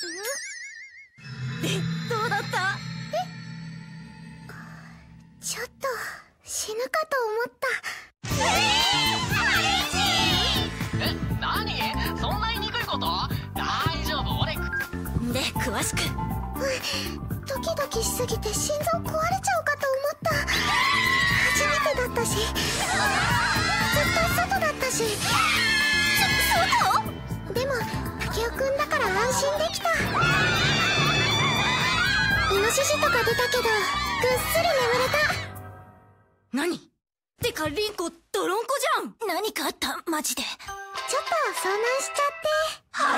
でどうだったちょっと死ぬかと思った。え何そんな言いにくいこと？大丈夫？俺で詳しく。ドキドキしすぎて心臓壊れちゃうかと思った。初めてだったし。ずっと外だったし。外？でも竹雄くんだから安心できたイノシシとか出たけどぐっすり眠れた。何？てかリンコ泥んこじゃん。何かあった？マジで。ちょっと遭難しちゃって。はい